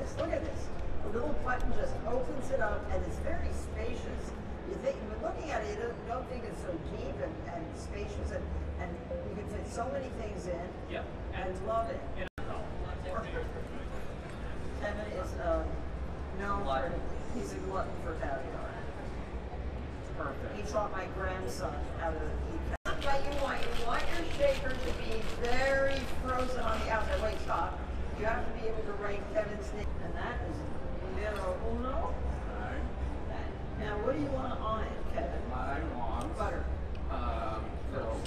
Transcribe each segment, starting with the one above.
this. Look at this. The little button just opens it up, and it's very spacious. You think, but looking at it, you don't, don't think it's so deep and, and spacious, and, and you can fit so many things in. Yep. And love it. And Kevin is uh, known for he's a glutton for caviar. perfect. He taught my grandson how to eat caviar. But you want you want your shaker to be very frozen on the outside. Wait, stop. You have to be able to write Kevin's name, and that is numero uno. Alright. Now, what do you want on it, Kevin? I want Butter. Um, so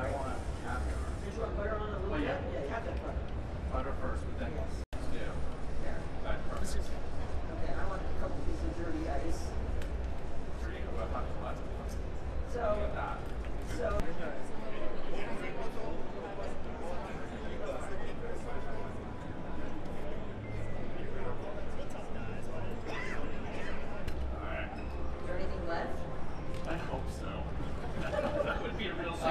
I want caviar. Did you want butter on a little Oh, yeah. bit? Yeah, you have that butter. Butter first,